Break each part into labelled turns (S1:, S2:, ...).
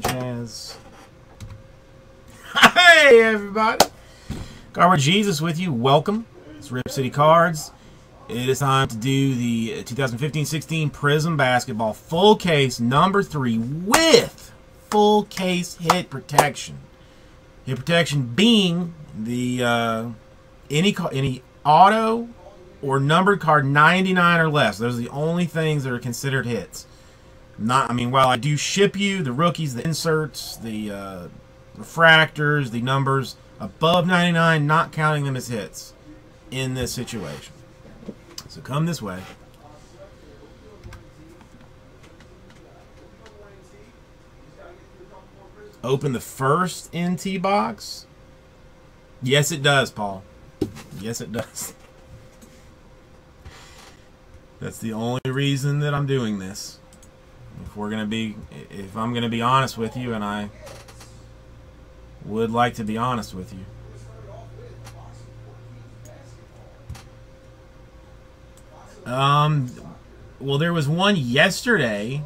S1: Jazz. Hey, everybody. Garber Jesus with you. Welcome. It's Rip City Cards. It is time to do the 2015-16 Prizm Basketball full case number three with full case hit protection. Hit protection being the uh, any any auto or numbered card 99 or less. Those are the only things that are considered hits. Not, I mean, while I do ship you the rookies, the inserts, the uh, refractors, the numbers above 99, not counting them as hits in this situation. So come this way. Open the first NT box. Yes, it does, Paul. Yes, it does. That's the only reason that I'm doing this. If we're gonna be, if I'm gonna be honest with you, and I would like to be honest with you. Um, well, there was one yesterday.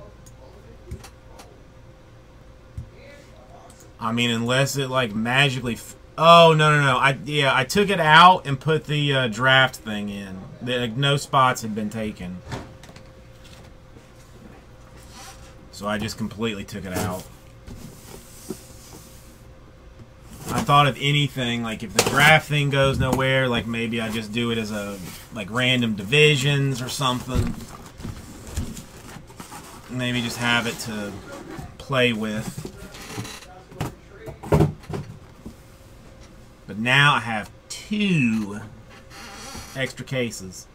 S1: I mean, unless it like magically. oh no no no! I yeah, I took it out and put the uh, draft thing in. The, like, no spots had been taken, so I just completely took it out. I thought of anything like if the draft thing goes nowhere, like maybe I just do it as a like random divisions or something. Maybe just have it to play with. But now I have two extra cases.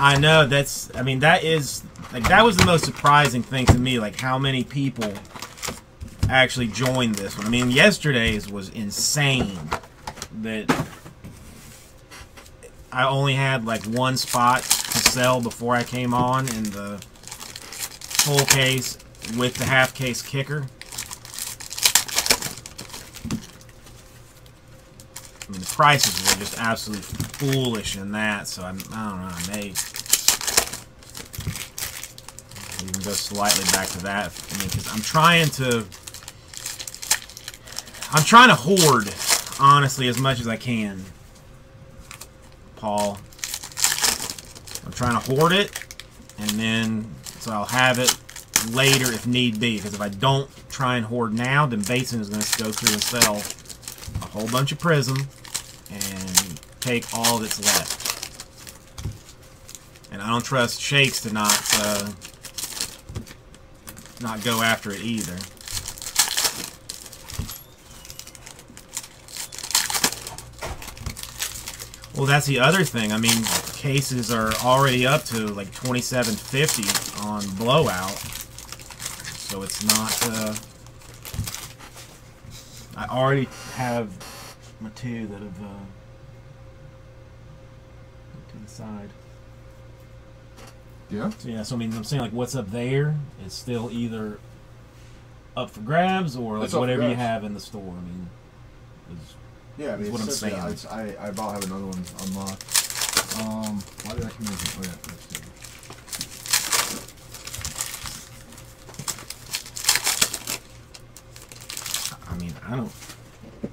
S1: I know that's I mean that is like that was the most surprising thing to me like how many people actually joined this one. I mean yesterday's was insane that I only had like one spot to sell before I came on in the full case with the half case kicker. I mean, the prices were just absolutely foolish in that, so I'm, I don't know, I may even go slightly back to that. I mean, because I'm trying to, I'm trying to hoard, honestly, as much as I can, Paul. I'm trying to hoard it, and then, so I'll have it later if need be, because if I don't try and hoard now, then Bateson is going to go through and sell a whole bunch of Prizm, and take all that's left. And I don't trust Shakes to not uh, not go after it either. Well, that's the other thing. I mean, cases are already up to like 2750 on blowout. So it's not... Uh, I already have my two that have uh, to the side.
S2: Yeah.
S1: So yeah, so I mean, I'm saying like what's up there is still either up for grabs or like
S2: It's up for
S1: whatever you
S2: grabs.
S1: have in the store. I mean, is-
S2: Yeah, I mean,
S1: That's what I'm
S2: it's just- yeah,
S1: saying.
S2: it's- I, I about have another one unlocked. Um, why did I come in? Oh yeah, let's see.
S1: I mean, I don't.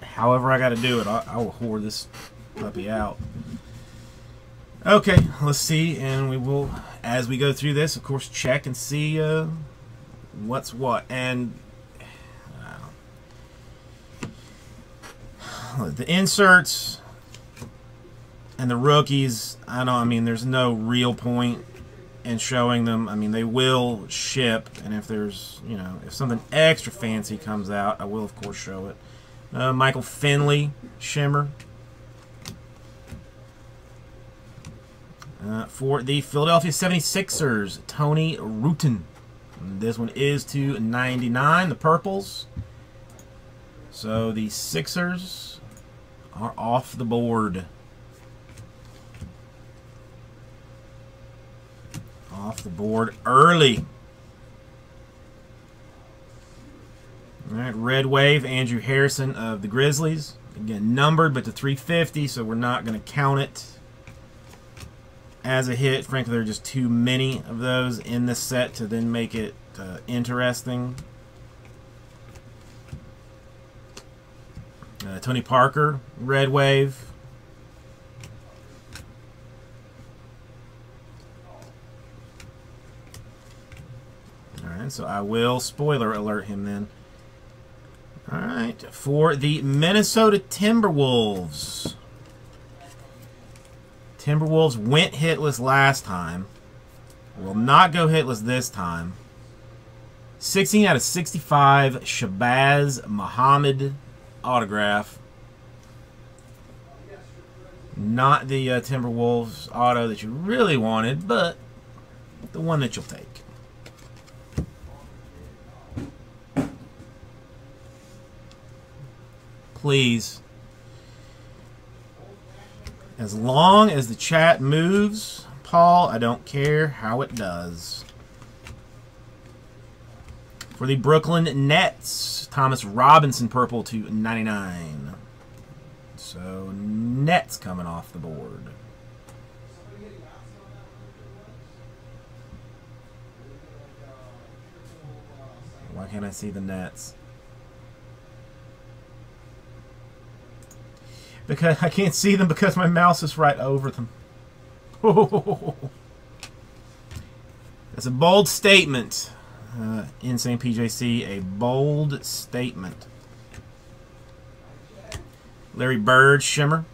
S1: However, I got to do it. I, I will whore this puppy out. Okay, let's see, and we will, as we go through this, of course, check and see uh, what's what. And uh, the inserts and the rookies, I don't. I mean, there's no real point in showing them. I mean, they will ship, and if there's, you know, if something extra fancy comes out, I will, of course, show it. Uh, Michael Finley, Shimmer. Uh, for the Philadelphia 76ers, Tony Wroten. This one is to 99, the purples. So the Sixers are off the board. Off the board early. All right, Red Wave, Andrew Harrison of the Grizzlies. Again, numbered, but to 350, so we're not going to count it as a hit. Frankly, there are just too many of those in this set to then make it uh, interesting. Uh, Tony Parker, Red Wave. Alright, so I will spoiler alert him then. Alright, for the Minnesota Timberwolves. Timberwolves went hitless last time. Will not go hitless this time. 16 out of 65, Shabazz Muhammad autograph. Not the uh, Timberwolves auto that you really wanted, but the one that you'll take. Please. As long as the chat moves, Paul, I don't care how it does. For the Brooklyn Nets, Thomas Robinson purple to 99. So Nets coming off the board. Why can't I see the Nets? Because I can't see them because my mouse is right over them. That's a bold statement. Uh, Insane PJC, a bold statement. Larry Bird, Shimmer.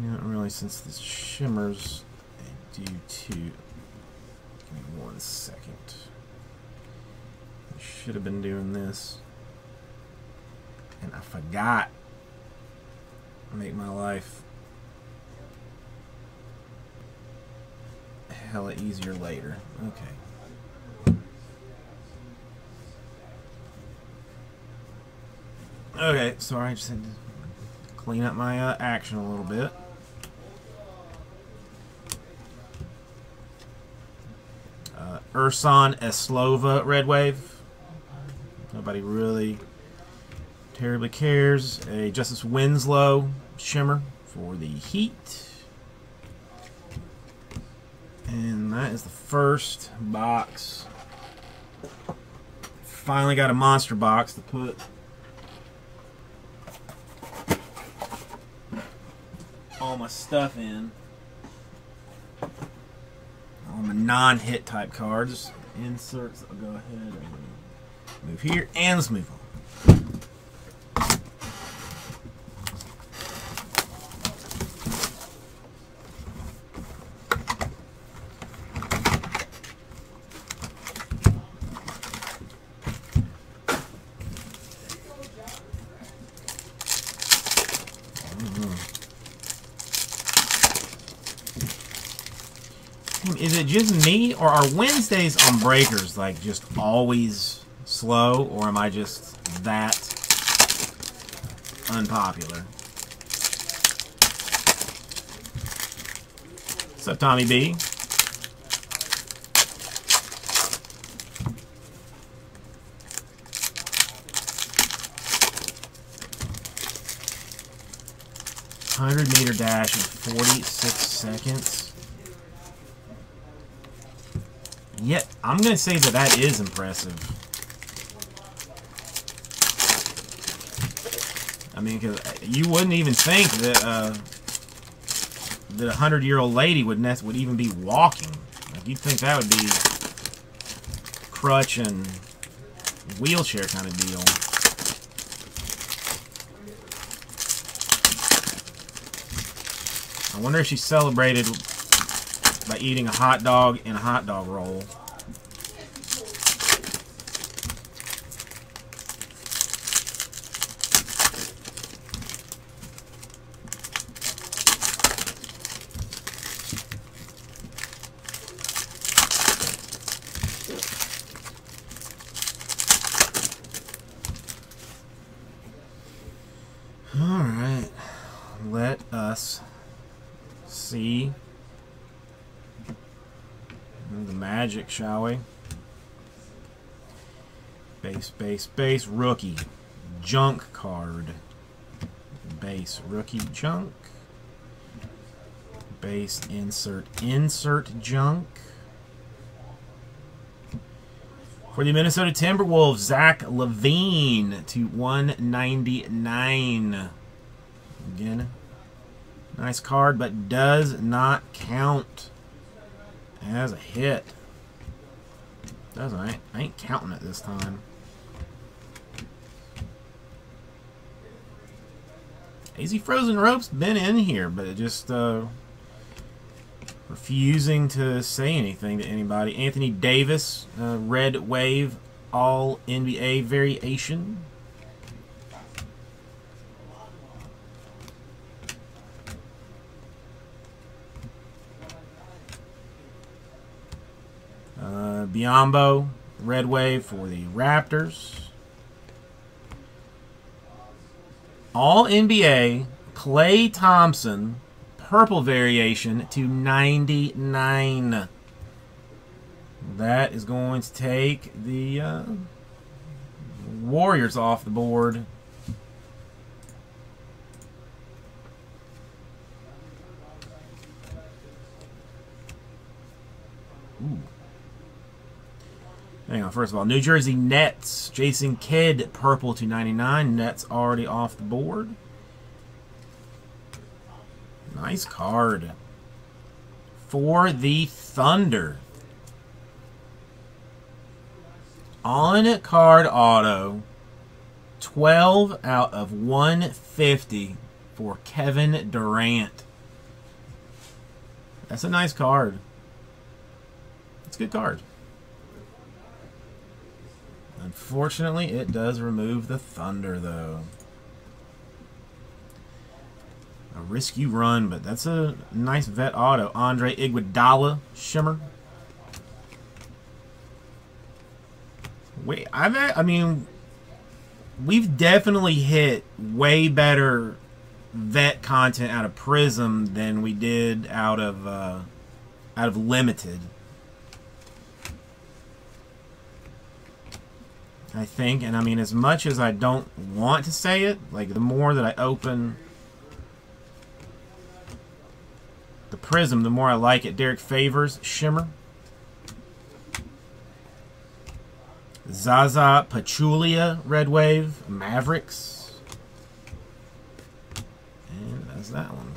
S1: Not really, since the Shimmers due to. Give me one second. I should have been doing this. And I forgot. Make my life a hella easier later. Okay. Okay, sorry, I just had to clean up my uh, action a little bit. Uh, Ersan Ilyasova Red Wave. Nobody really terribly cares. A Justice Winslow Shimmer for the Heat. And that is the first box. Finally got a monster box to put all my stuff in. All my non-hit type cards. Inserts. I'll go ahead and move here and let's move on. Is it just me, or are Wednesdays on breakers like just always slow, or am I just that unpopular? What's up, Tommy B? Hundred meter dash in forty-six seconds. Yet, I'm going to say that that is impressive. I mean, cause you wouldn't even think that uh, that a hundred-year-old lady would would even be walking. Like you'd think that would be crutch and wheelchair kind of deal. I wonder if she celebrated by eating a hot dog and a hot dog roll. All right, let us see the magic, shall we? Base, base, rookie. Junk card. base rookie junk. Base insert insert junk. For the Minnesota Timberwolves, Zach LaVine to 199. Again, nice card, but does not count as a hit. Doesn't I? I ain't counting it this time. AZ Frozen Rope's been in here, but just uh, refusing to say anything to anybody. Anthony Davis, uh, Red Wave, All NBA variation. Uh, Biyombo, Red Wave for the Raptors. All NBA, Klay Thompson, purple variation to 99. That is going to take the uh, Warriors off the board. Ooh. Hang on, first of all, New Jersey Nets, Jason Kidd, purple to 99. Nets already off the board. Nice card. For the Thunder. On card auto, 12 out of 150 for Kevin Durant. That's a nice card. It's a good card. Unfortunately, it does remove the Thunder, though. A risky run, but that's a nice vet auto. Andre Iguodala Shimmer. Wait, I've I mean, we've definitely hit way better vet content out of Prizm than we did out of uh, out of Limited. I think, and I mean, as much as I don't want to say it, like the more that I open the Prizm, the more I like it. Derrick Favors, Shimmer. Zaza Pachulia, Red Wave, Mavericks. And that's that one.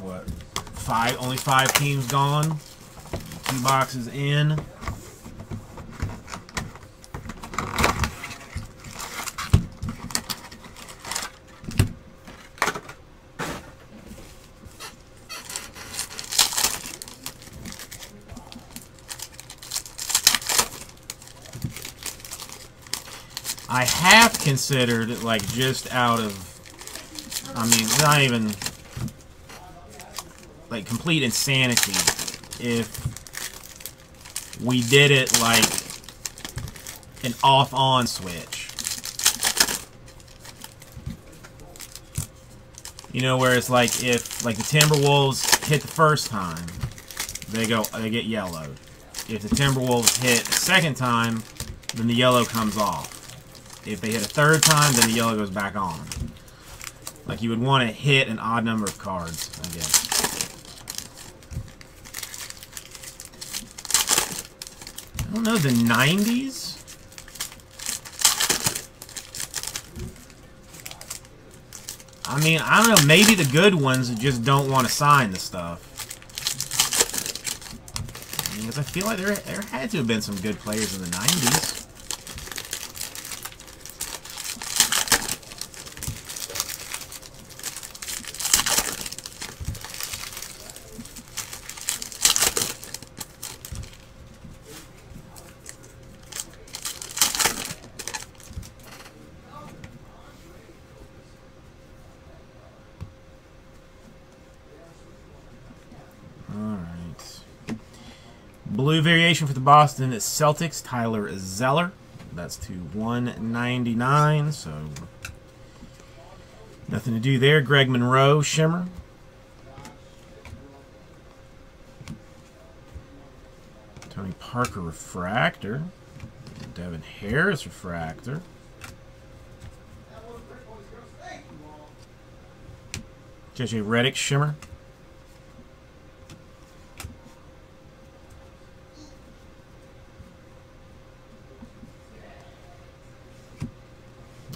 S1: What? Five? Teams gone. Two boxes in. I have considered, like, just out of, I mean, not even, like, complete insanity, if we did it like an off-on switch. You know, where it's like if, like, the Timberwolves hit the first time, they go, they get yellowed. If the Timberwolves hit second time, then the yellow comes off. If they hit a third time, then the yellow goes back on. Like you would want to hit an odd number of cards, I guess. I don't know, the 90s? I mean, I don't know, maybe the good ones just don't want to sign the stuff. Because I feel like there, there had to have been some good players in the 90s. Blue variation for the Boston Celtics, Tyler Zeller. That's to 199, so nothing to do there. Greg Monroe, Shimmer. Tony Parker, Refractor. Devin Harris, Refractor. JJ Redick, Shimmer.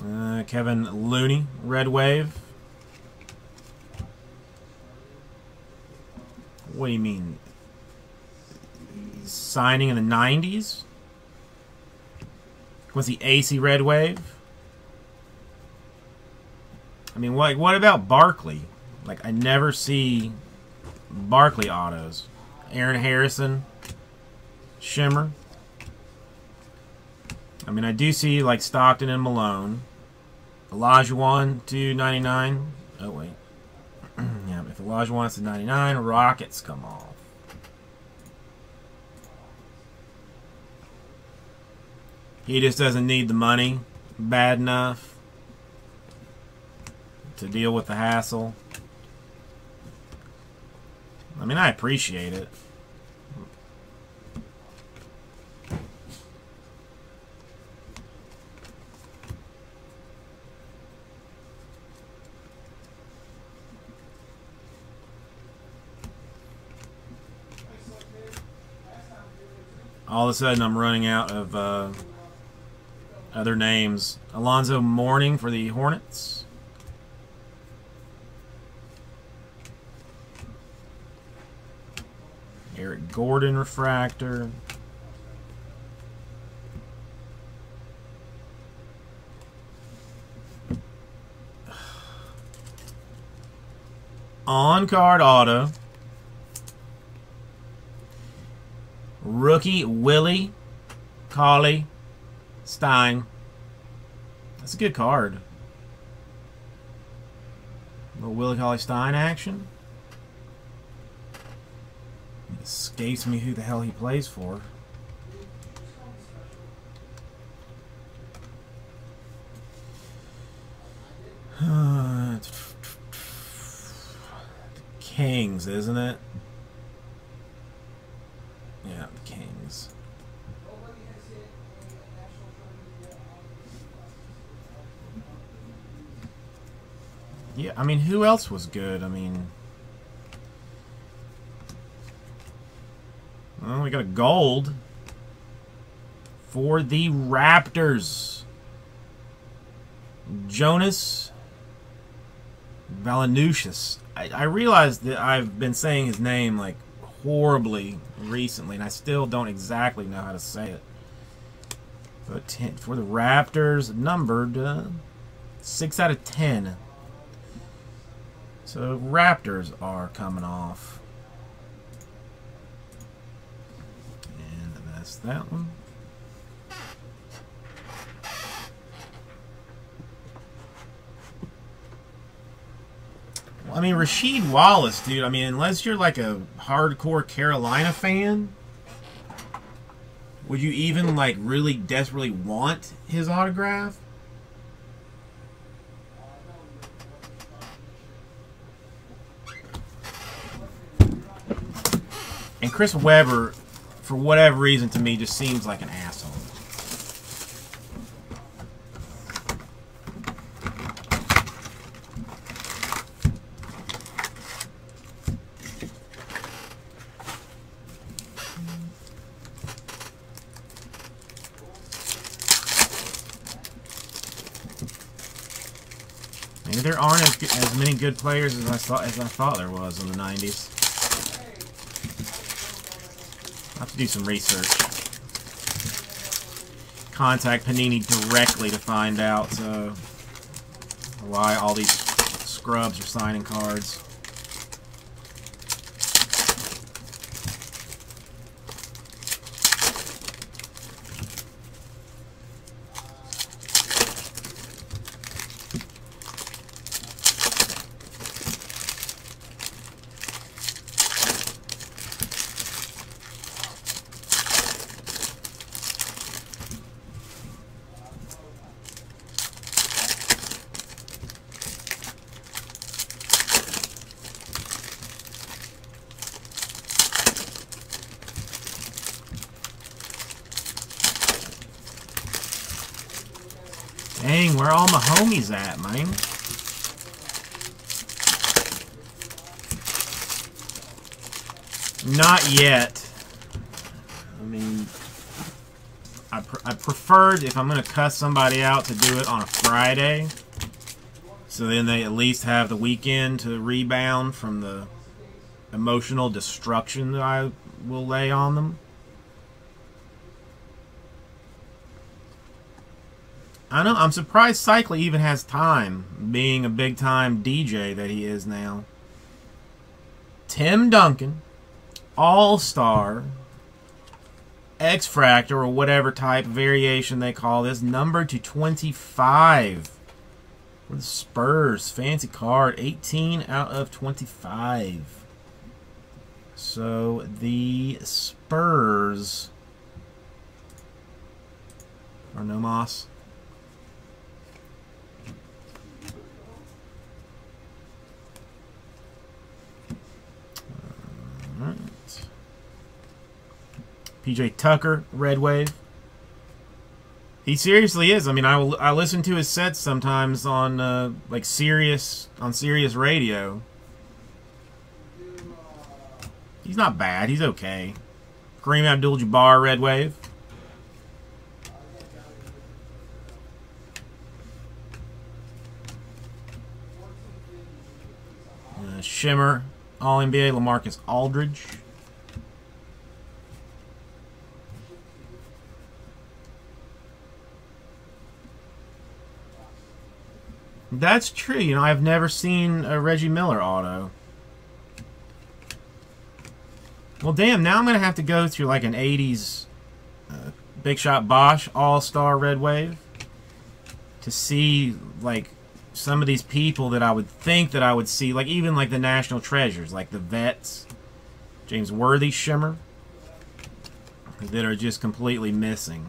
S1: Uh, Kevin Looney, Red Wave. What do you mean? Signing in the 90s? Was he AC Red Wave? I mean, what, what about Barkley? Like, I never see Barkley autos. Aaron Harrison, Shimmer. I mean, I do see, like, Stockton and Malone. Olajuwon to 99. Oh, wait. yeah, if Olajuwon's to 99, Rockets come off. He just doesn't need the money bad enough to deal with the hassle. I mean, I appreciate it. All of a sudden, I'm running out of uh, other names. Alonzo Mourning for the Hornets. Eric Gordon refractor. On card auto. Rookie Willie Cauley Stein. That's a good card. A little Willie Cauley Stein action. It escapes me who the hell he plays for. the Kings, isn't it? Who else was good? I mean, well, we got a gold for the Raptors. Jonas Valanciunas. I, I that I've been saying his name like horribly recently, and I still don't exactly know how to say it. But ten, for the Raptors, numbered uh, six out of ten. So Raptors are coming off. And that's that one. Well, I mean, Rasheed Wallace, dude. I mean, unless you're like a hardcore Carolina fan, would you even like really desperately want his autograph? And Chris Webber, for whatever reason, to me, just seems like an asshole. Maybe there aren't as, as many good players as I thought as I thought there was in the '90s. I'll have do some research. Contact Panini directly to find out why all these scrubs are signing cards. Preferred if I'm going to cuss somebody out to do it on a Friday. So then they at least have the weekend to rebound from the emotional destruction that I will lay on them. I know, I'm surprised Cycly even has time, being a big time DJ that he is now. Tim Duncan, All Star, X Fractor, or whatever type variation they call this, number to 25. For the Spurs, fancy card, 18 out of 25. So the Spurs are no moss. Alright. PJ Tucker, Red Wave. He seriously is. I mean, I I listen to his sets sometimes on uh, like Sirius on Sirius Radio. He's not bad. He's okay. Kareem Abdul-Jabbar, Red Wave. Uh, Shimmer, All NBA, Lamarcus Aldridge. That's true. You know, I've never seen a Reggie Miller auto. Well, damn, now I'm going to have to go through like an 80s uh, Big Shot Bosch All-Star Red Wave to see like some of these people that I would think that I would see, like even like the National Treasures, like the Vets, James Worthy Shimmer, that are just completely missing.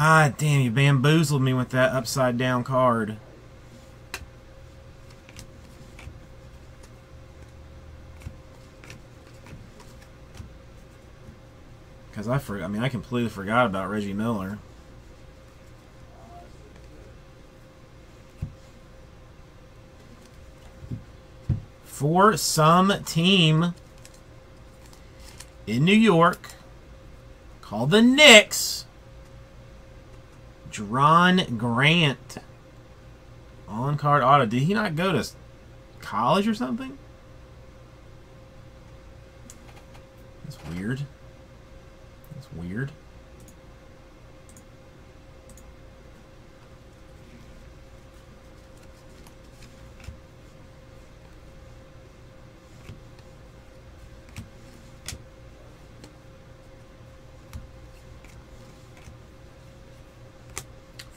S1: Ah, damn, you bamboozled me with that upside down card. Because I forgot, I mean, I completely forgot about Reggie Miller. For some team in New York called the Knicks, Dron Grant. On card auto. Did he not go to college or something? That's weird. That's weird.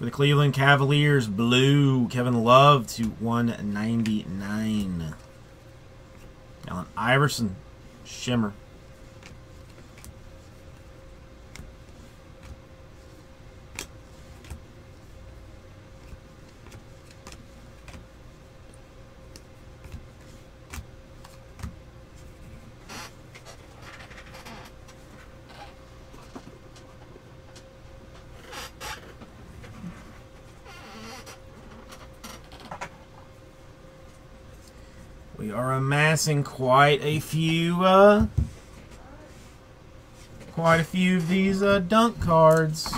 S1: For the Cleveland Cavaliers, blue, Kevin Love to 199. Allen Iverson, shimmer. We quite a few, uh, quite a few of these uh, dunk cards.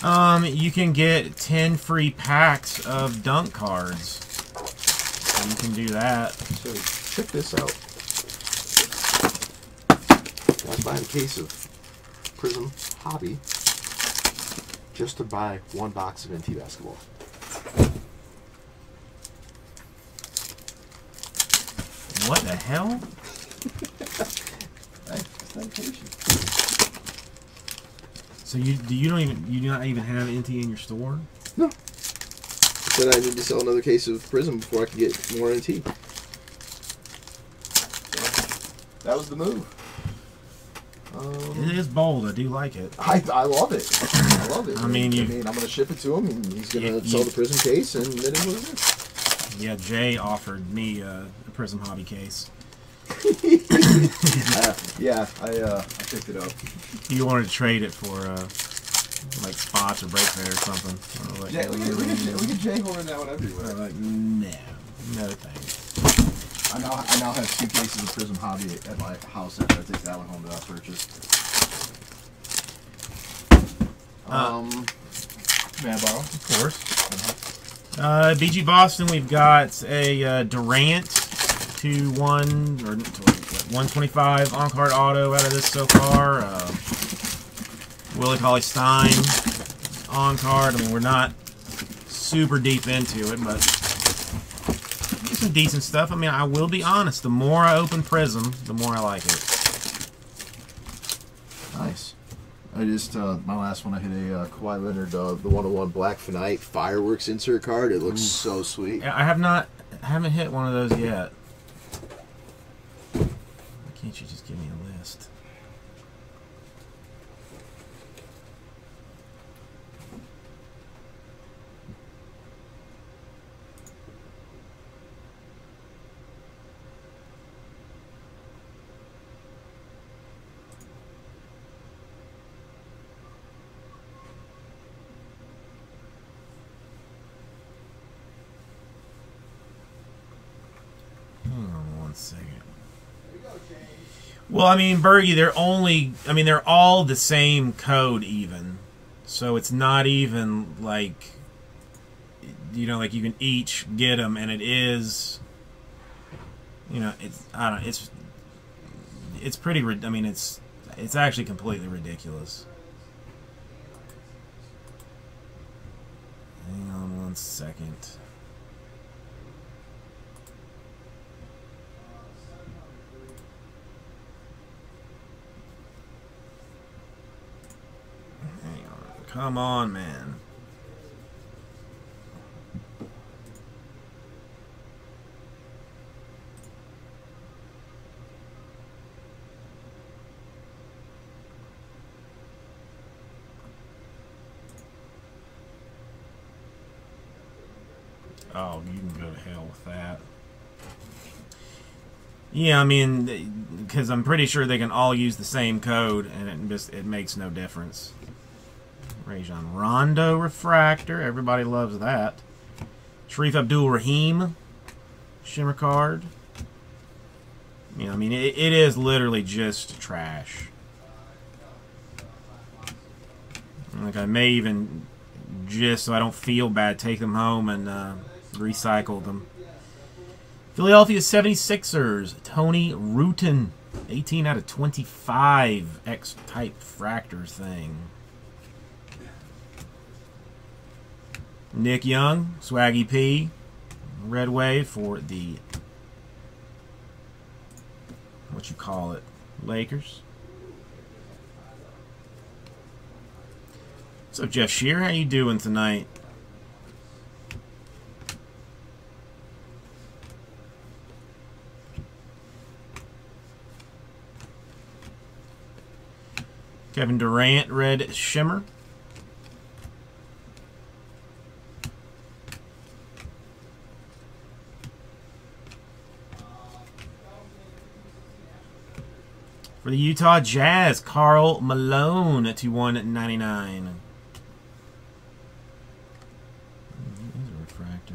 S1: Um, you can get 10 free packs of dunk cards. So you can do that.
S3: So check this out. I was buying a case of Prizm Hobby just to buy one box of NT basketball.
S1: What the hell?
S3: Hey, it's dedication.
S1: So you do you don't even you do not even have NT in your store? No.
S3: Said I need to sell another case of Prizm before I could get more NT. That was the move. Um,
S1: It is bold. I do like it.
S3: I, I love it. I love it.
S1: I mean, you-
S3: I mean, I'm gonna ship it to him, and he's gonna
S1: You-
S3: sell
S1: you-
S3: the Prizm case, and then it was it.
S1: Yeah, Jay offered me uh, a Prizm Hobby case.
S3: Uh, yeah, I uh, I picked it up.
S1: You wanted to trade it for uh, like spots or break fair or something. Was like,
S3: Yeah, we we get, we Jay holding that one everywhere.
S1: was like, no, no thanks.
S3: I now I now have two cases of Prizm Hobby at my house after I take that one home that I purchased.
S1: Uh,
S3: Um, may I borrow?
S1: Of course. Uh, BG Boston, we've got a uh, Durant to one or one twenty five on card auto out of this so far. Uh, Willie Cauley Stein on card. I mean, we're not super deep into it, but some decent stuff. I mean, I will be honest. The more I open Prizm, the more I like it.
S3: Nice. I just uh, my last one I hit a uh, Kawhi Leonard uh, the 101 Black Finite fireworks insert card. It looks so sweet.
S1: I have not, haven't hit one of those yet. Can't you just give me a list? Hang on one second. Well, I mean, Bergie, they're only, I mean, they're all the same code, even. So it's not even like, you know, like you can each get them, and it is, you know, it's, I don't know, it's, it's pretty, I mean, it's, it's actually completely ridiculous. Hang on one second. Hang on. Come on, man. Oh, you can go to hell with that. Yeah, I mean, because I'm pretty sure they can all use the same code, and it just it makes no difference. Rajon Rondo refractor, everybody loves that. Shareef Abdur-Rahim, shimmer card. You know, I mean, it, it is literally just trash. Like I may even, just so I don't feel bad, take them home and uh, recycle them. Philadelphia 76ers, Tony Wroten, 18 out of 25 X type fractor thing. Nick Young, Swaggy P, Red Wave for the what you call it, Lakers. Up, Jeff Shear? How you doing tonight? Kevin Durant, Red Shimmer. For the Utah Jazz, Karl Malone to 199. There's a refractor.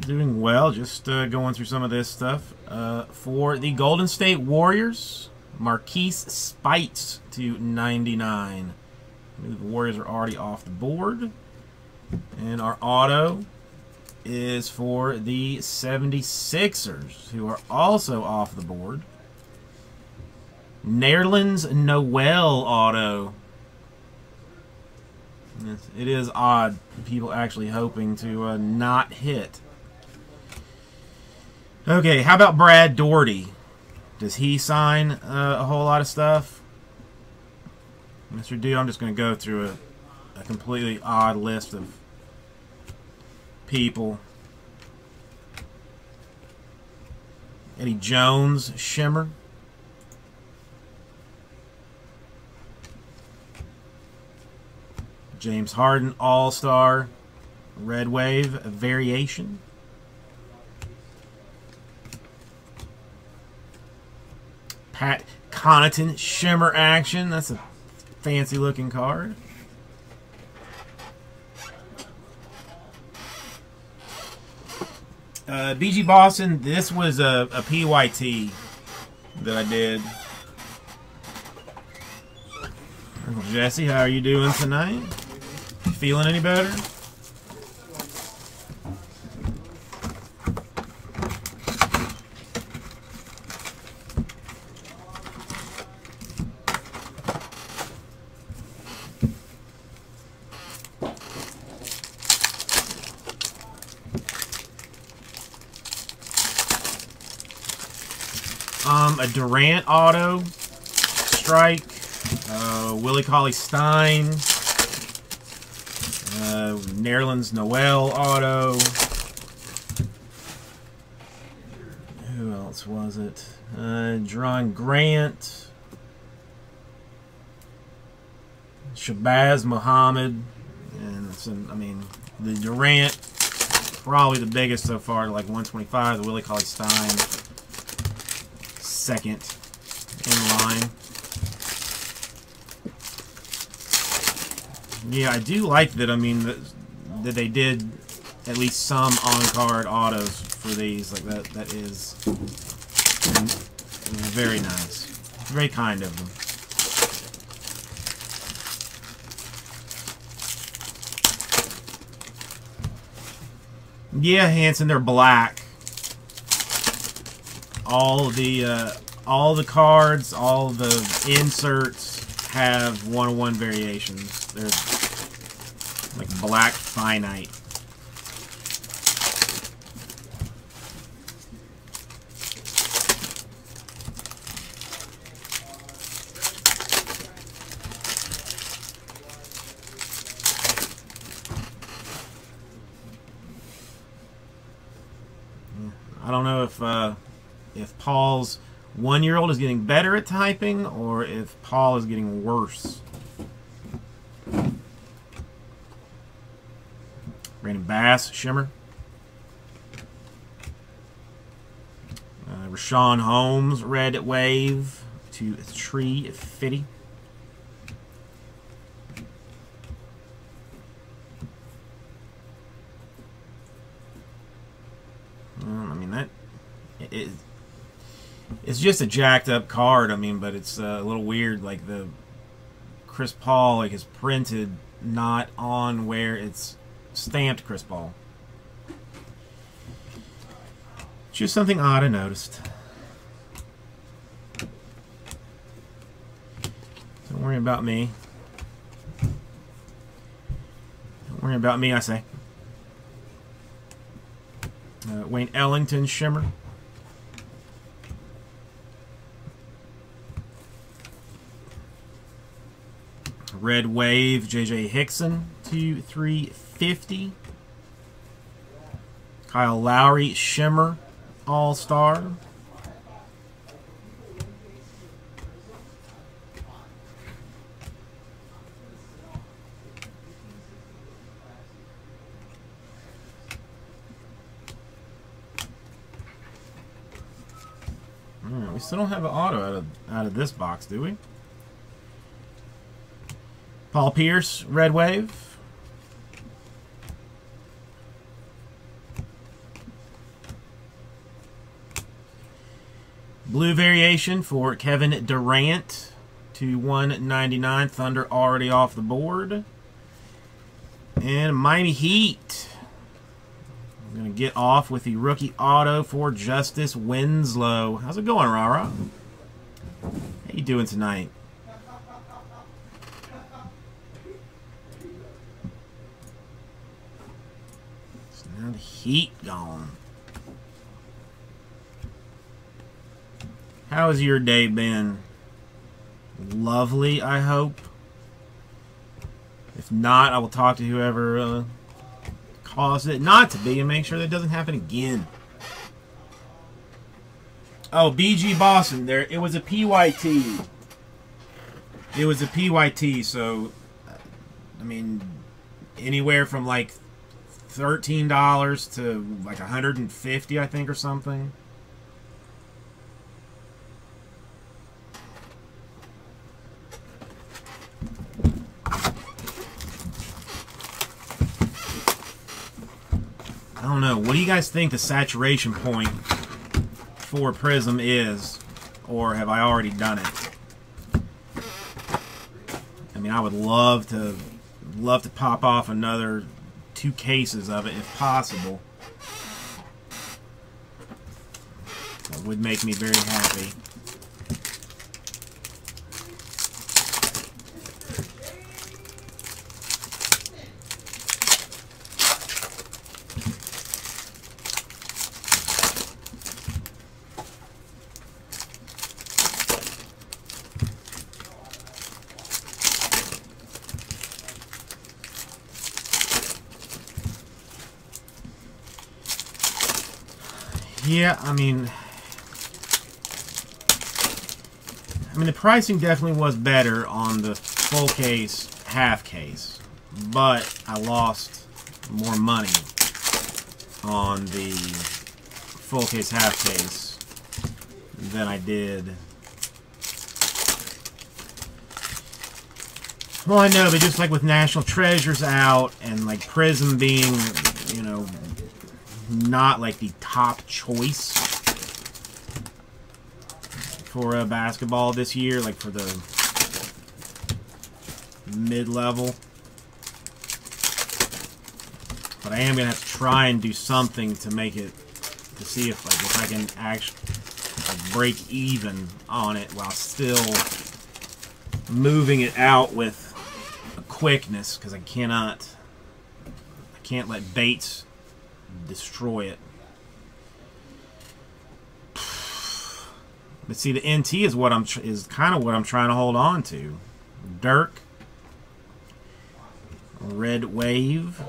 S1: Doing well, just uh, going through some of this stuff. Uh, for the Golden State Warriors, Marreese Speights to 99. The Warriors are already off the board. And our auto is for the 76ers, who are also off the board. Nerlens Noel auto. It is odd. People actually hoping to uh, not hit. Okay, how about Brad Daugherty? Does he sign uh, a whole lot of stuff? Mr. D, I'm just going to go through a, a completely odd list of people. Eddie Jones, Shimmer. James Harden, All Star. Red Wave, Variation. Pat Connaughton, Shimmer Action. That's a fancy looking card. Uh, BG Boston, this was a, a PYT that I did. Jesse, how are you doing tonight? Feeling any better? Um, a Durant auto strike. Uh, Willie Cauley Stein. Uh, Nerlens Noel auto. Who else was it? Uh, John Grant. Shabazz Muhammad. And I mean, the Durant, probably the biggest so far, like 125. The Willie Cauley Stein, second in line. Yeah, I do like that. I mean, that, that they did at least some on-card autos for these. Like that, that is very nice. Very kind of them. Yeah, Hanson, they're black. All the uh, all the cards, all the inserts have one-on-one variations. They're like black finite. I don't know if uh, if Paul's one-year-old is getting better at typing or if Paul is getting worse. Brandon Bass, Shimmer. Uh, Richaun Holmes, Red Wave to Tree Fitty. Well, I mean that it, it's just a jacked up card. I mean, but it's uh, a little weird. Like the Chris Paul, like is printed not on where it's stamped Chris Paul. Just something odd I noticed. Don't worry about me. Don't worry about me, I say. Uh, Wayne Ellington Shimmer. Red Wave JJ Hickson to 350. Kyle Lowry Shimmer All Star. Hmm, we still don't have an auto out of out of this box, do we? Paul Pierce, Red Wave. Blue variation for Kevin Durant to 199. Thunder already off the board. And Miami Heat. I'm going to get off with the rookie auto for Justice Winslow. How's it going, Rara? How you doing tonight? Heat gone. How has your day been? Lovely, I hope. If not, I will talk to whoever uh, caused it not to be and make sure that doesn't happen again. Oh, BG Boston. There, it was a PYT. It was a PYT. So, I mean, anywhere from like thirteen dollars to like a hundred and fifty, I think, or something. I don't know. What do you guys think the saturation point for Prizm is? Or have I already done it? I mean, I would love to love to pop off another two cases of it if possible. That would make me very happy. Yeah, I mean, I mean the pricing definitely was better on the full case, half case, but I lost more money on the full case, half case than I did. Well, I know, but just like with National Treasures out and like Prizm being, you know, not like the top choice for uh, basketball this year, like for the mid-level. But I am gonna have to try and do something to make it to see if like if I can actually like, break even on it while still moving it out with a quickness because I cannot I can't let Bates destroy it. But see, the NT is what I'm is kind of what I'm trying to hold on to. Dirk, Red Wave.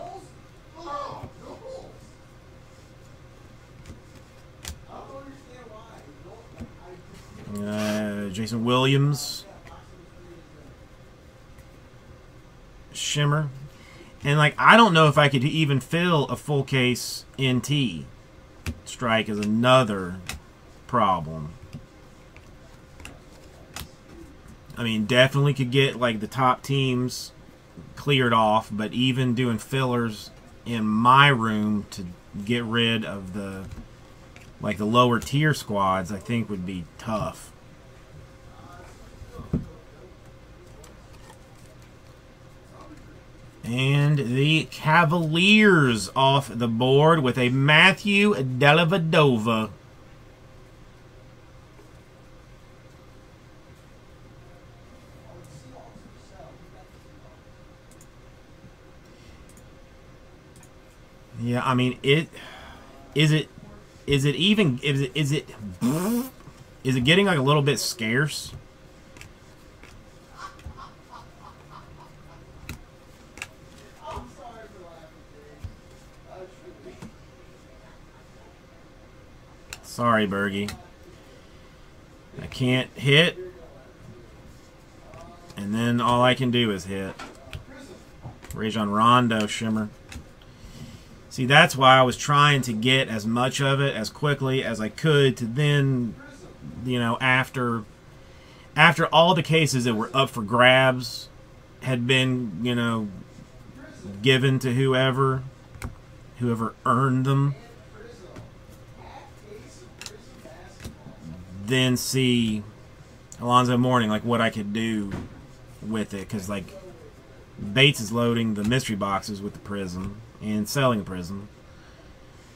S1: Uh, Jason Williams. Shimmer. And like I don't know if I could even fill a full case NT. Strike is another problem. I mean, definitely could get like the top teams cleared off, but even doing fillers in my room to get rid of the like the lower tier squads, I think would be tough. And the Cavaliers off the board with a Matthew Dellavedova. Yeah, I mean it. Is it? Is it even? Is it? Is it? Is it getting like a little bit scarce? Sorry, Bergie. I can't hit. And then all I can do is hit. Rajon Rondo Shimmer. See, that's why I was trying to get as much of it as quickly as I could to then, you know, after after all the cases that were up for grabs had been, you know, given to whoever whoever earned them then see Alonzo Mourning, like what I could do with it, because like Bates is loading the mystery boxes with the Prizm and selling the Prizm.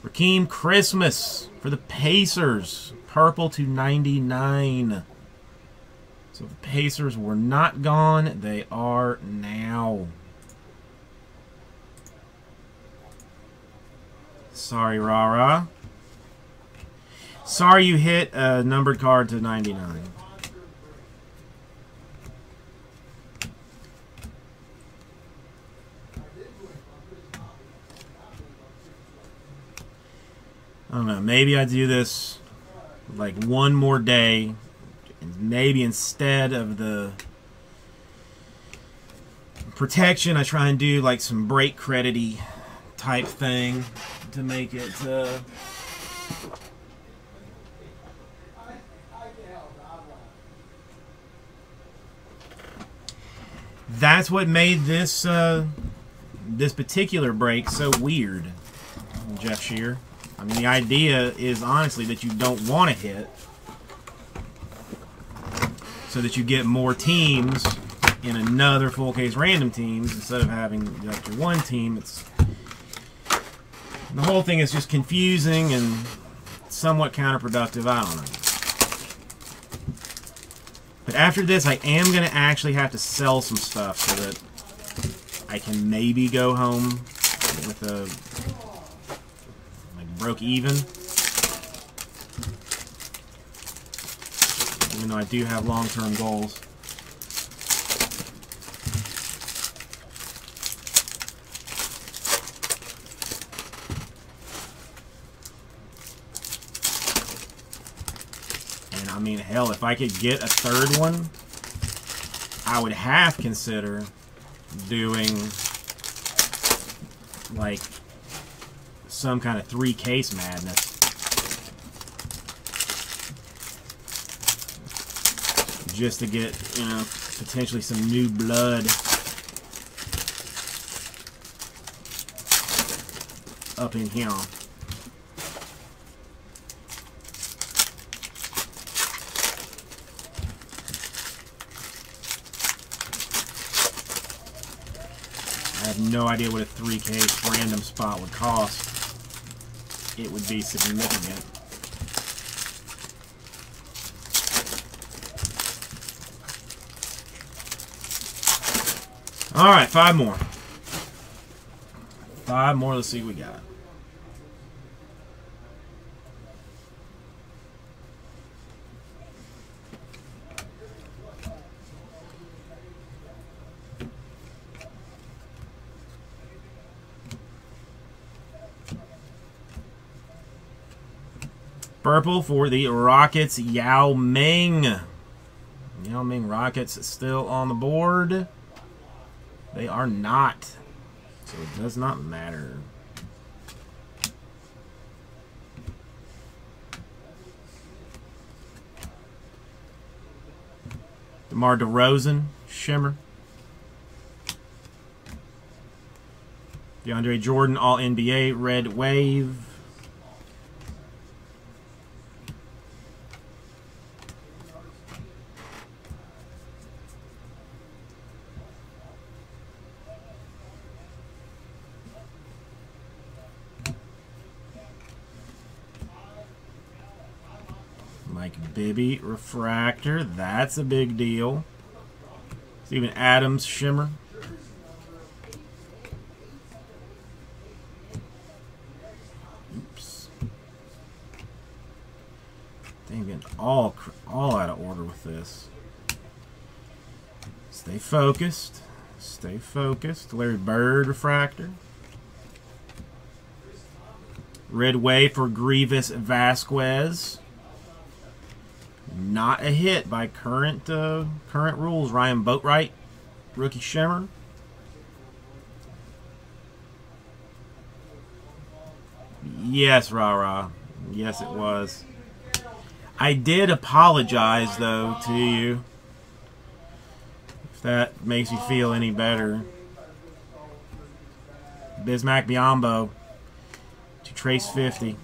S1: Rakeem Christmas for the Pacers, purple to 99. So the Pacers were not gone, they are now. Sorry, Rara. Sorry you hit a numbered card to 99. I don't know. Maybe I do this like one more day. Maybe instead of the protection, I try and do like some break credity type thing to make it. Uh, that's what made this uh, this particular break so weird, Jeff Shear. I mean, the idea is honestly that you don't want to hit, so that you get more teams in another full case random teams instead of having like your one team. It's the whole thing is just confusing and somewhat counterproductive. I don't know. But after this, I am going to actually have to sell some stuff so that I can maybe go home with a like broke even. Even though I do have long-term goals. Mean, hell, if I could get a third one, I would half consider doing like some kind of three case madness. Just to get, you know, potentially some new blood up in here. I have no idea what a 3k random spot would cost. It would be significant. Alright, five more. Five more, let's see what we got. Purple for the Rockets, Yao Ming. Yao Ming Rockets still on the board. They are not. So it does not matter. DeMar DeRozan, Shimmer. DeAndre Jordan, All NBA, Red Wave. Mike Bibby Refractor. That's a big deal. Steven Adams Shimmer. Oops. Dang, getting all all out of order with this. Stay focused. Stay focused. Larry Bird Refractor. Red Wave for Greivis Vasquez. Not a hit by current uh, current rules. Ryan Boatright, rookie shimmer. Yes, rah rah. Yes, it was. I did apologize though to you. If that makes you feel any better. Bismack Biyombo to Trace 50.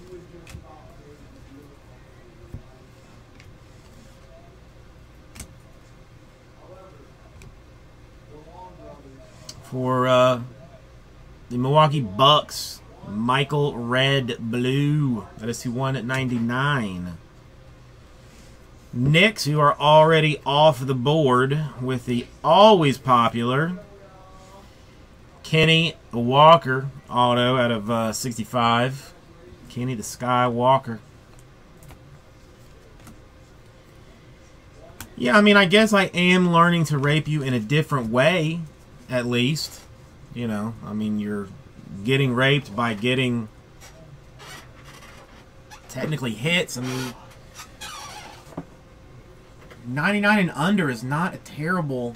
S1: For uh, the Milwaukee Bucks, Michael Redd Blue. That is who won at 99. Knicks, who are already off the board with the always popular Kenny Walker auto out of uh, 65. Kenny the Skywalker. Yeah, I mean, I guess I am learning to rape you in a different way, at least. You know, I mean, you're getting raped by getting technically hits. I mean, 99 and under is not a terrible.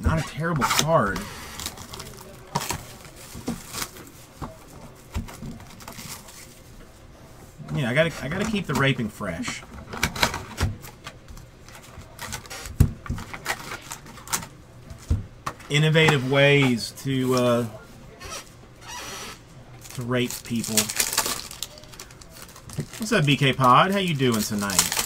S1: Not a terrible card. Yeah, I gotta, I gotta keep the raping fresh. Innovative ways to uh, to rape people. What's up, BK Pod? How you doing tonight?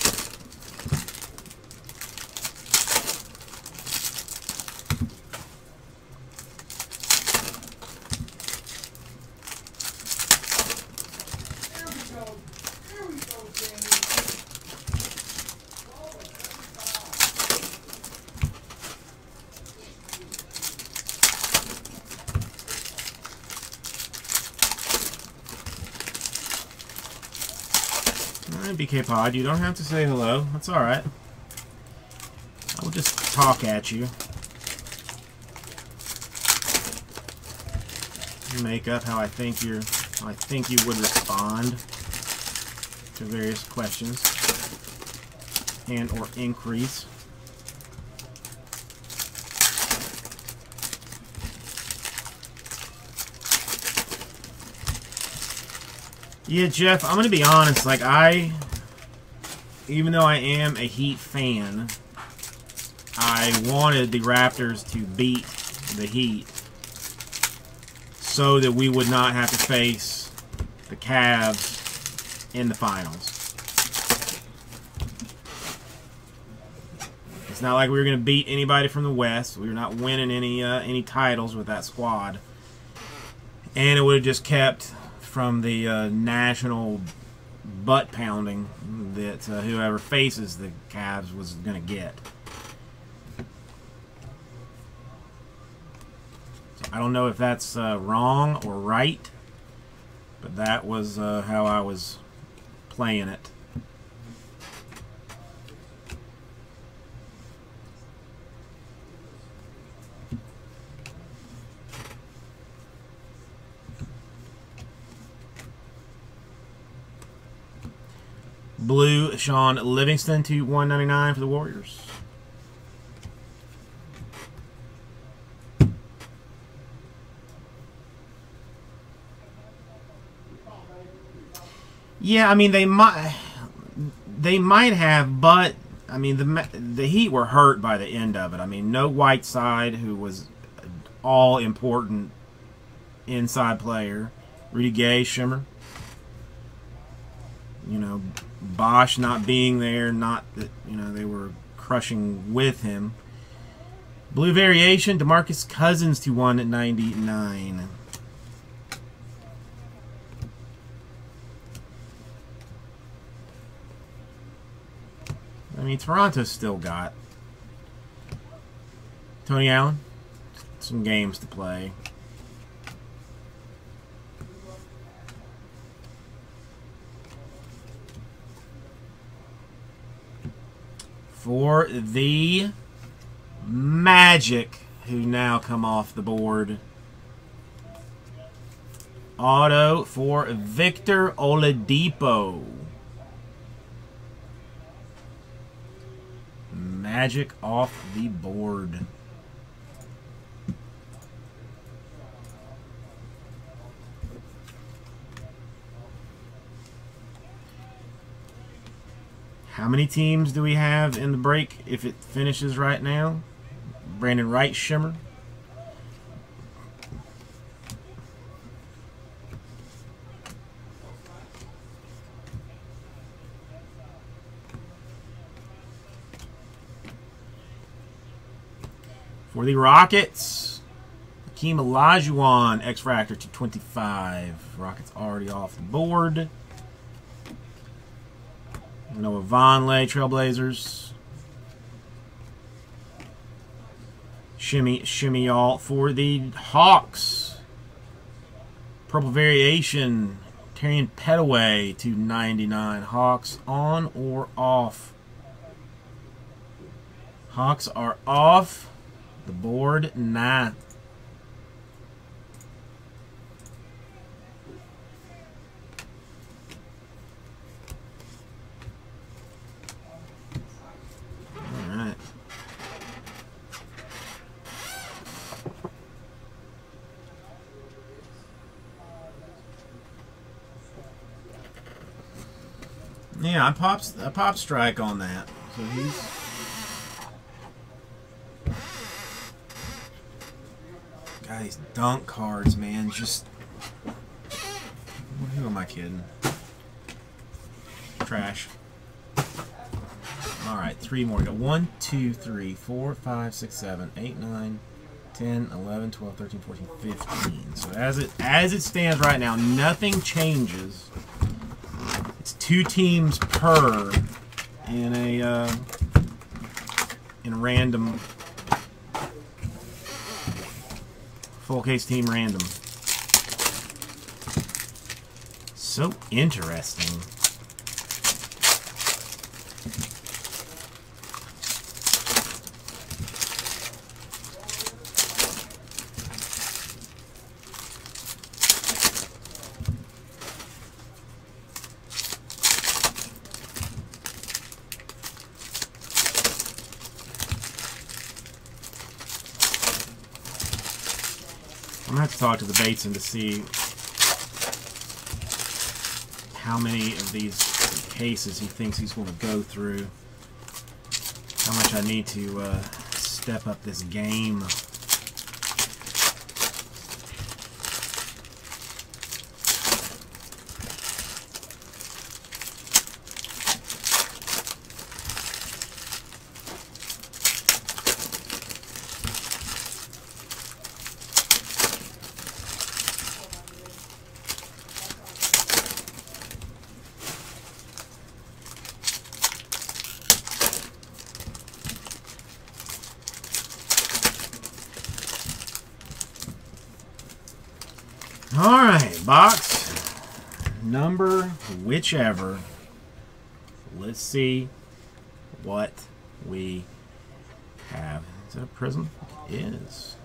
S1: Alright, BK Pod, you don't have to say hello. That's alright. I will just talk at you. Make up how I think you're how I think you would respond to various questions and or inquiries. Yeah, Jeff, I'm going to be honest. Like, I, even though I am a Heat fan, I wanted the Raptors to beat the Heat so that we would not have to face the Cavs in the finals. It's not like we were going to beat anybody from the West. We were not winning any uh, any titles with that squad, and it would have just kept from the uh, national butt pounding that uh, whoever faces the Cavs was going to get. I don't know if that's uh, wrong or right, but that was uh, how I was playing it. Blue Sean Livingston to 199 for the Warriors. Yeah, I mean they might they might have, but I mean the the Heat were hurt by the end of it. I mean, no Whiteside, who was all important inside player, Rudy Gay, Shimmer. You know, Bosh not being there, not that you know they were crushing with him. Blue variation, Demarcus Cousins to one at ninety nine. I mean, Toronto's still got Tony Allen, some games to play. For the Magic, who now come off the board. Auto for Victor Oladipo. Magic off the board. How many teams do we have in the break if it finishes right now? Brandan Wright, Shimmer. For the Rockets, Hakeem Olajuwon, X-Fractor to 25. Rockets already off the board. Noah Vonleh, Trailblazers. Shimmy, shimmy y'all for the Hawks. Purple variation. Terran Petteway to 99. Hawks on or off? Hawks are off. The board, nah. All right. Yeah, I popped a pop strike on that. So he's God, these dunk cards, man, just who am I kidding? Trash. All right, three more. We got 1, 2, 3, 4, 5, 6, 7, 8, 9, 10, 11, 12, 13, 14, 15. So as it as it stands right now, nothing changes. Two teams per in a uh, in a random full case team random. So interesting. Have to talk to the Bateson to see how many of these cases he thinks he's going to go through. How much I need to uh, step up this game. All right, box number whichever. Let's see what we have. Is that a Prizm? It is.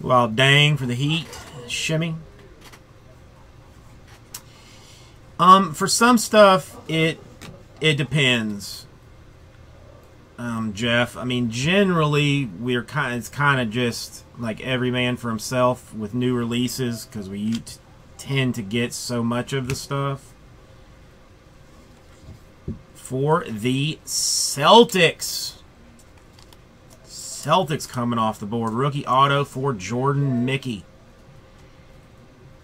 S1: Well, dang for the heat, shimmy. Um, for some stuff, it it depends. Um, Jeff. I mean, generally, we're kind. It's kind of just like every man for himself with new releases because we tend to get so much of the stuff. For the Celtics, Celtics coming off the board. Rookie auto for Jordan Mickey.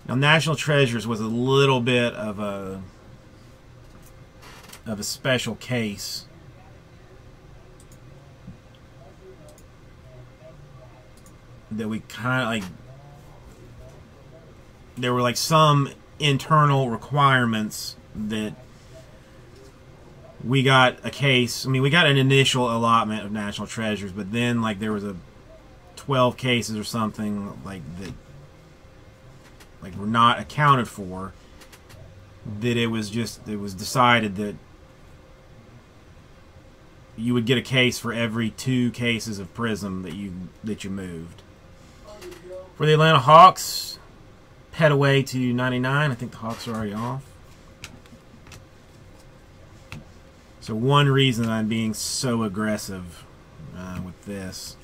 S1: Now, National Treasures was a little bit of a of a special case. that we kind of like there were like some internal requirements that we got a case. I mean, we got an initial allotment of national treasures, but then like there was a 12 cases or something like that like were not accounted for that it was just it was decided that you would get a case for every two cases of Prizm that you that you moved. For the Atlanta Hawks, Petteway to 99. I think the Hawks are already off. So one reason I'm being so aggressive uh, with this.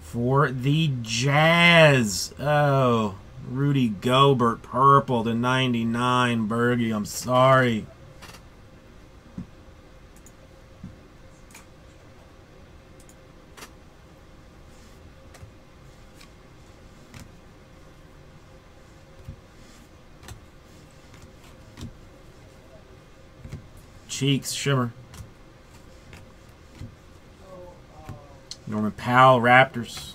S1: For the Jazz. Oh, Rudy Gobert, purple to 99. Bergie, I'm sorry. Cheeks, Shimmer. Norman Powell, Raptors.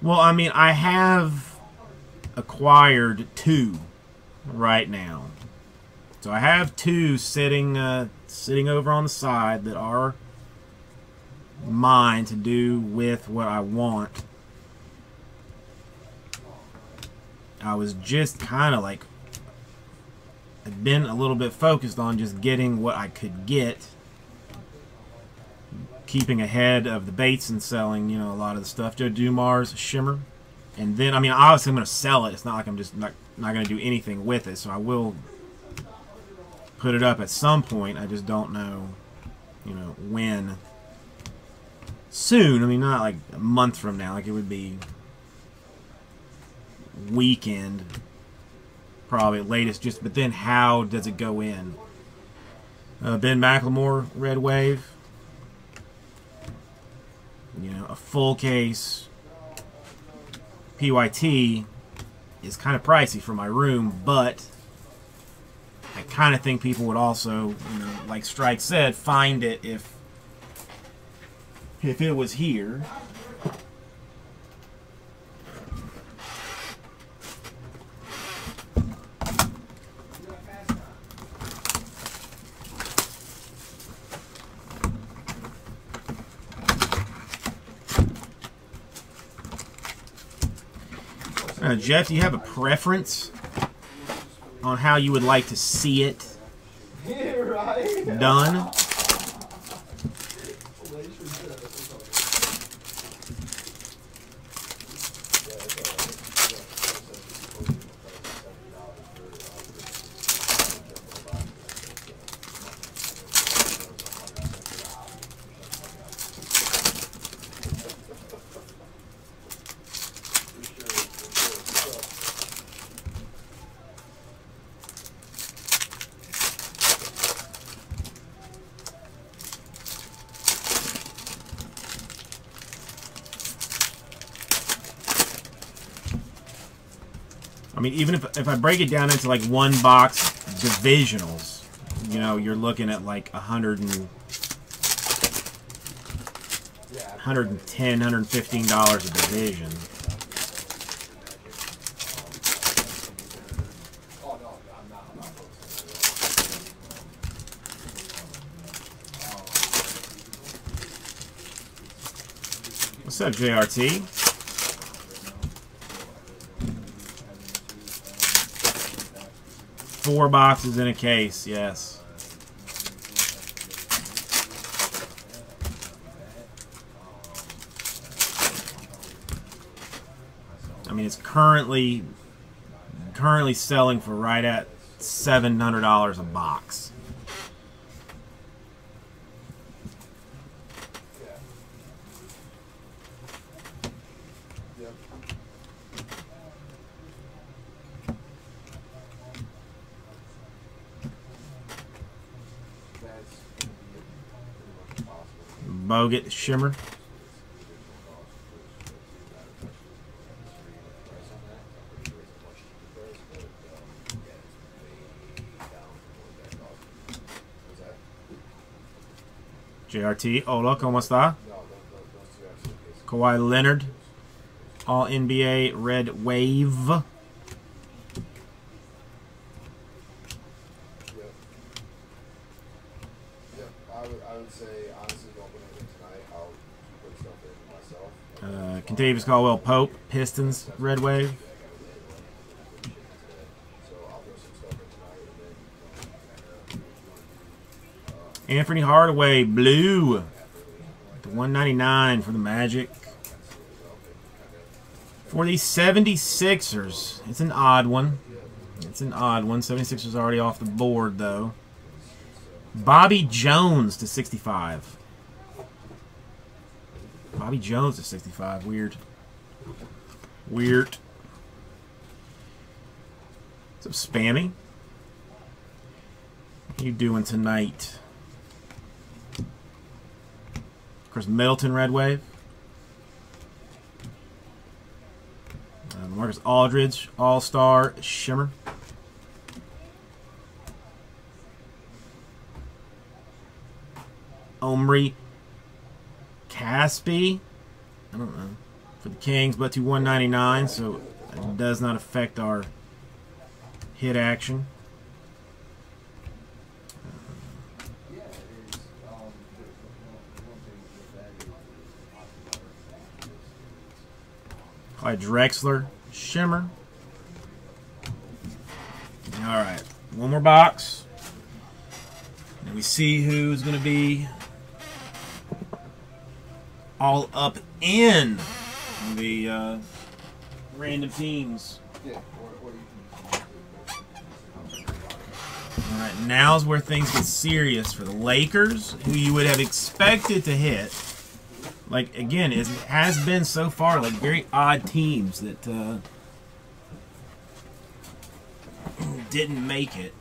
S1: Well, I mean, I have acquired two right now. So I have two sitting uh, sitting over on the side that are mine to do with what I want. I was just kind of like I've been a little bit focused on just getting what I could get keeping ahead of the baits and selling, you know, a lot of the stuff. Joe Dumars Shimmer. And then, I mean, obviously I'm going to sell it. It's not like I'm just not, not going to do anything with it. So I will put it up at some point. I just don't know, you know, when. Soon. I mean, not like a month from now. Like it would be weekend, probably latest. Just, but then how does it go in? Uh, ben McLemore, Red Wave. You know, a full case PYT is kind of pricey for my room, but I kind of think people would also, you know, like Strike said, find it if if it was here. Uh, Jeff, do you have a preference on how you would like to see it done? Even if if I break it down into like one box divisionals, you know, you're looking at like a hundred and 110 115 dollars a division. What's up, JRT? Four boxes in a case, yes. I mean, it's currently currently selling for right at seven hundred dollars a get Bogut Shimmer. JRT, hola, oh, ¿cómo está? Kawhi Leonard, All NBA Red Wave.
S4: I would, I would say honestly, don't put anything tonight. I'll put stuff in
S1: Kentavious Caldwell Pope, Pistons Red Wave. Anfernee Hardaway, blue. The 199 for the Magic. For the 76ers, it's an odd one. It's an odd one. 76ers already off the board, though. Bobby Jones to 65. Bobby Jones to 65. Weird. Weird. Up, Spammy? What you doing tonight? Khris Middleton, Red Wave. Uh, Marcus Aldridge, All Star, Shimmer. Omri Casspi. I don't know. for the Kings, but to 199, so it does not affect our hit action. Clyde Drexler, Shimmer. All right, one more box. And we see who's going to be all up in the uh, random teams. All right, now's where things get serious for the Lakers, who you would have expected to hit. Like again, it has been so far like very odd teams that uh, didn't make it.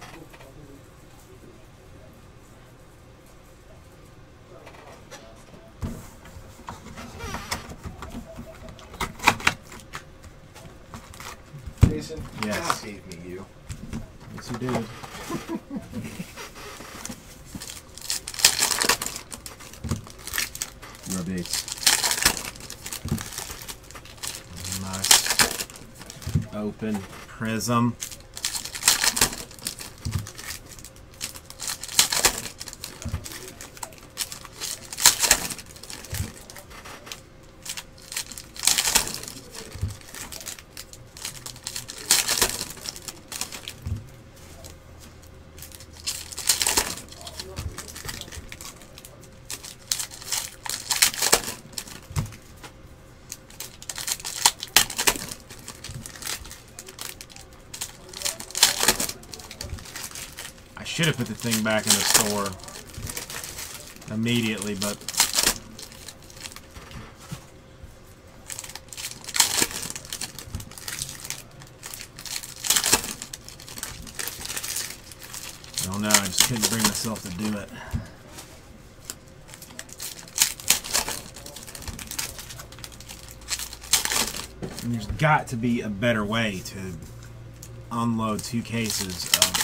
S3: Jason,
S1: Yes.
S3: God gave me you.
S1: Yes, you did.
S3: Your Bates.
S1: Must open Prizm. I thing back in the store immediately, but I don't know. I just couldn't bring myself to do it. And there's got to be a better way to unload two cases of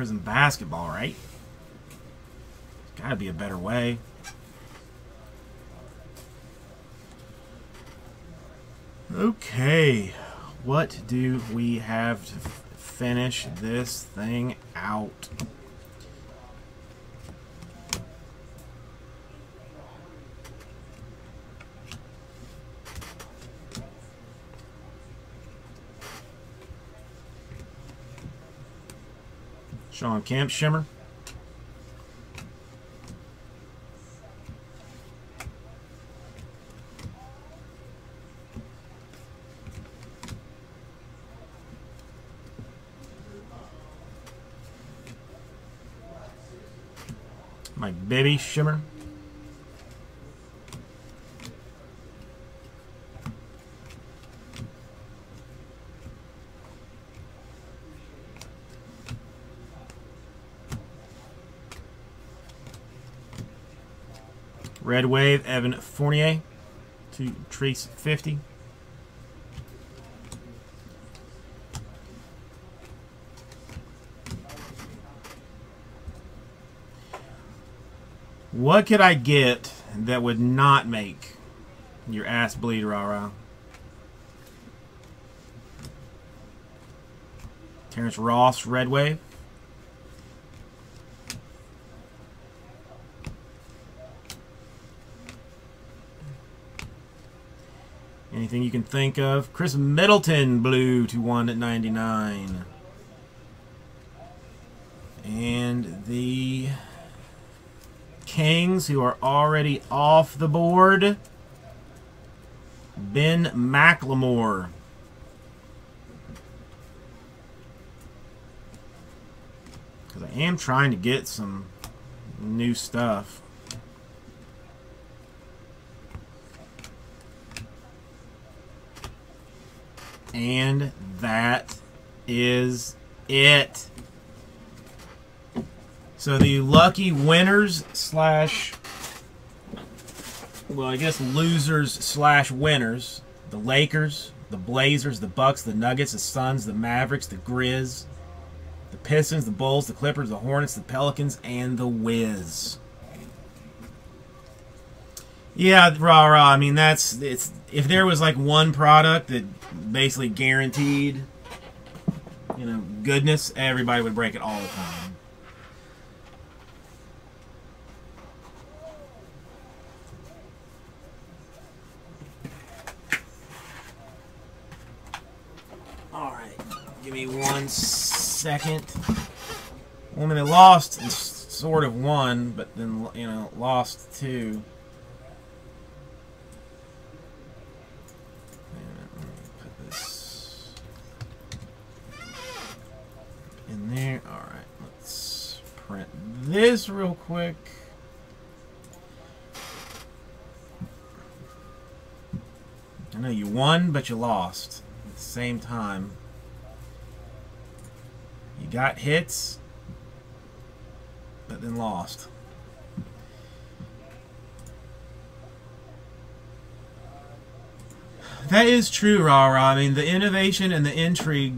S1: Prizm basketball, right? There's got to be a better way. Okay, what do we have to finish this thing out? Shawn Kemp Shimmer. Mike Bibby Shimmer. Red Wave, Evan Fournier to Trace 50. What could I get that would not make your ass bleed, rah Terrence Ross, Red Wave. Anything you can think of. Khris Middleton, blue to 1 at 99. And the Kings, who are already off the board. Ben McLemore. Because I am trying to get some new stuff. And that is it. So the lucky winners slash, well, I guess losers slash winners, the Lakers, the Blazers, the Bucks, the Nuggets, the Suns, the Mavericks, the Grizz, the Pistons, the Bulls, the Clippers, the Hornets, the Pelicans, and the Wiz. Yeah, rah rah. I mean, that's it's. If there was like one product that basically guaranteed, you know, goodness, everybody would break it all the time. All right, give me one second. Well, I lost and sort of won, but then you know lost two. Wait a minute, let me put this in there. All right, let's print this real quick. I know you won, but you lost at the same time. You got hits, but then lost. That is true, Rah. I mean, the innovation and the intrigue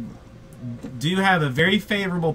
S1: do you have a very favorable.